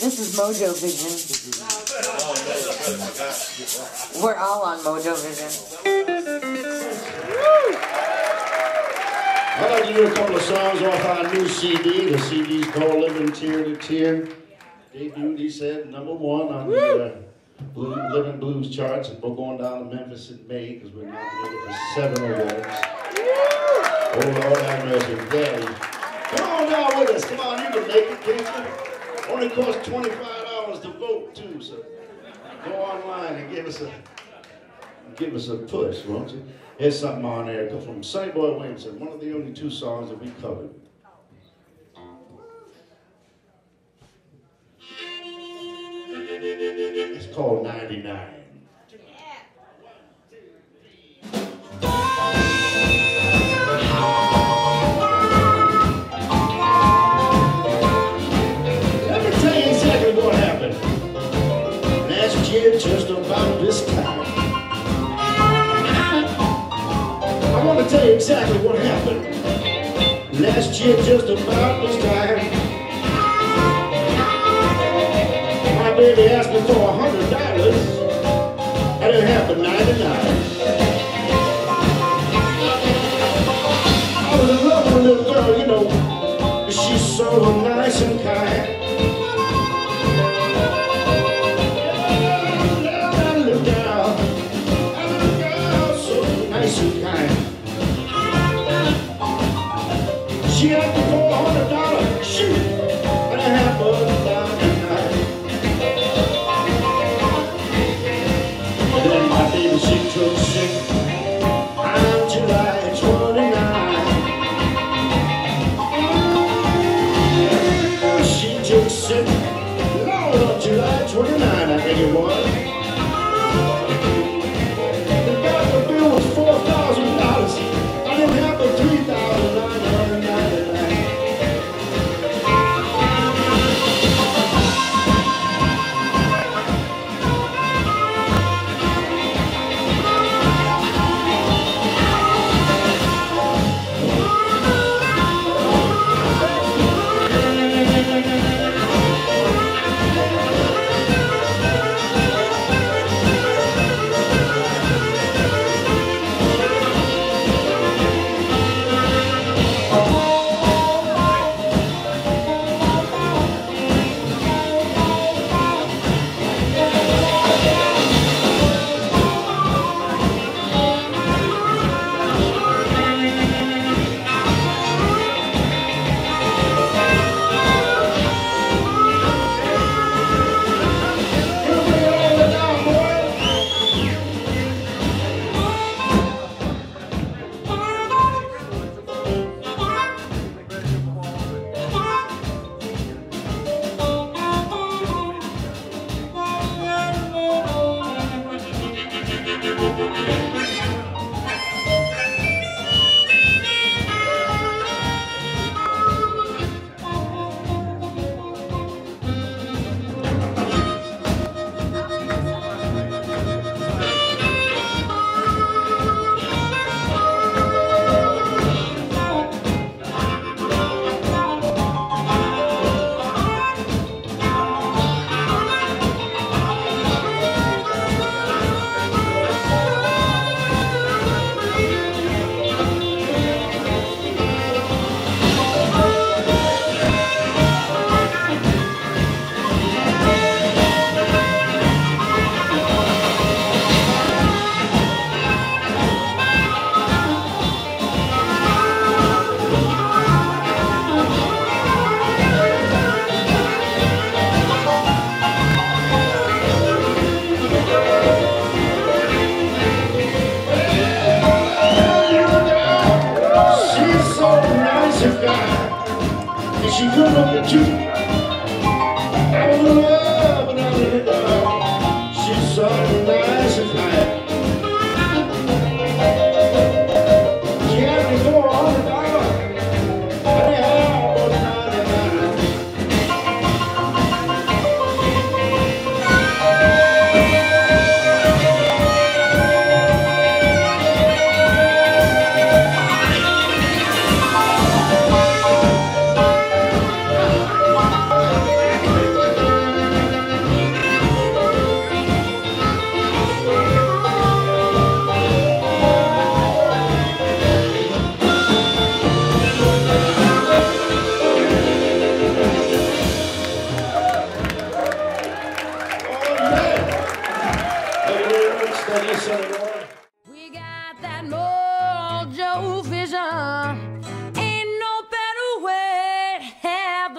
This is MoeJoeVision. We're all on MoeJoeVision. I'd like to do a couple of songs off our new CD. The CD's called Living Tear to Tear. Debuted, he said, number one on the uh, Blue, Living Blues charts. And we're going down to Memphis in May because we're nominated for seven awards. Oh, Lord have mercy. Daddy. Come on down with us. Come on, you can make it, can't you? Only costs $25 to vote, too, so go online and give us a give us a push, won't you? Here's something on there from Sonny Boy Williamson, one of the only two songs that we covered. It's called 99. Year, just about this time. I want to tell you exactly what happened. Last year, just about this time, my baby asked me for a hundred dollars. I didn't have but ninety-nine. I was in love with a little girl, you know. She's so nice and kind. the road you.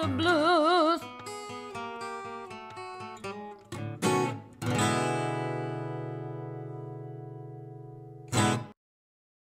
The blues.